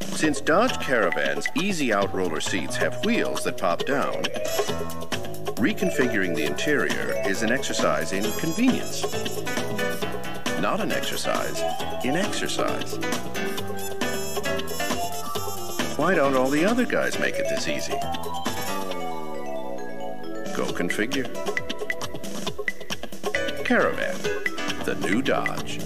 Since Dodge Caravan's easy out roller seats have wheels that pop down, reconfiguring the interior is an exercise in convenience. Not an exercise in exercise. Why don't all the other guys make it this easy? Go configure. Caravan, the new Dodge.